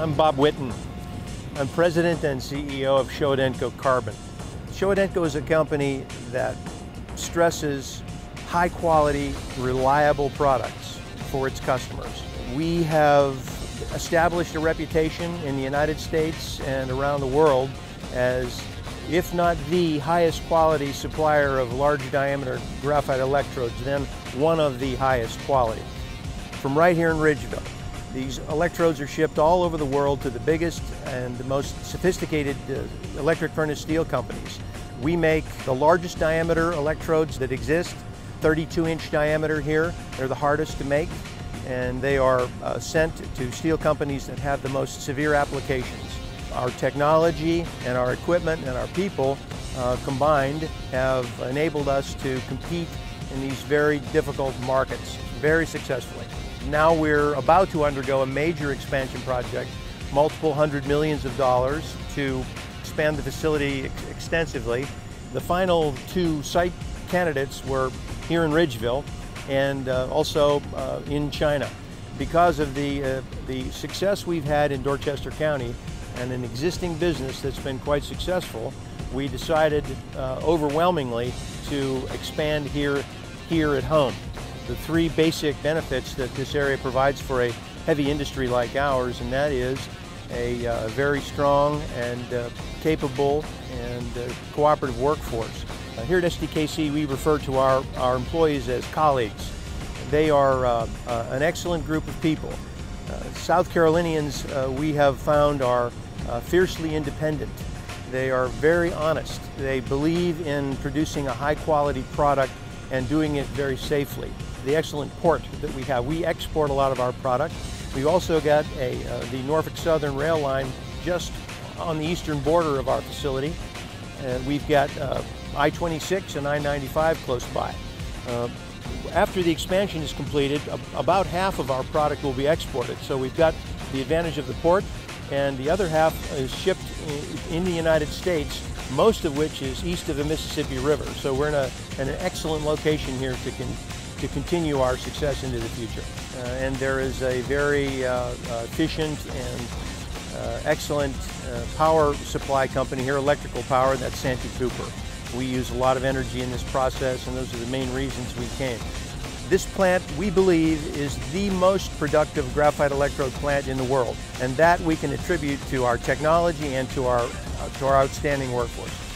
I'm Bob Whitten. I'm president and CEO of Showa Carbon. Showa is a company that stresses high quality, reliable products for its customers. We have established a reputation in the United States and around the world as if not the highest quality supplier of large diameter graphite electrodes, then one of the highest quality. From right here in Ridgeville, these electrodes are shipped all over the world to the biggest and the most sophisticated uh, electric furnace steel companies. We make the largest diameter electrodes that exist, 32 inch diameter here. They're the hardest to make and they are uh, sent to steel companies that have the most severe applications. Our technology and our equipment and our people uh, combined have enabled us to compete in these very difficult markets very successfully. Now we're about to undergo a major expansion project, multiple hundred millions of dollars to expand the facility ex extensively. The final two site candidates were here in Ridgeville and uh, also uh, in China. Because of the, uh, the success we've had in Dorchester County, and an existing business that's been quite successful, we decided uh, overwhelmingly to expand here, here at home. The three basic benefits that this area provides for a heavy industry like ours, and that is a uh, very strong and uh, capable and uh, cooperative workforce. Uh, here at SDKC, we refer to our, our employees as colleagues. They are uh, an excellent group of people. South Carolinians, we have found, are uh, fiercely independent. They are very honest. They believe in producing a high quality product and doing it very safely. The excellent port that we have, we export a lot of our product. We've also got a, uh, the Norfolk Southern rail line just on the eastern border of our facility. And we've got uh, I-26 and I-95 close by. Uh, after the expansion is completed, about half of our product will be exported. So we've got the advantage of the port, and the other half is shipped in the United States, most of which is east of the Mississippi River. So we're in, a, in an excellent location here to, to continue our success into the future. Uh, and there is a very uh, uh efficient and uh, excellent uh, power supply company here, electrical power, that's Santee Cooper. We use a lot of energy in this process and those are the main reasons we came. This plant, we believe, is the most productive graphite electrode plant in the world, and that we can attribute to our technology and to our, to our outstanding workforce.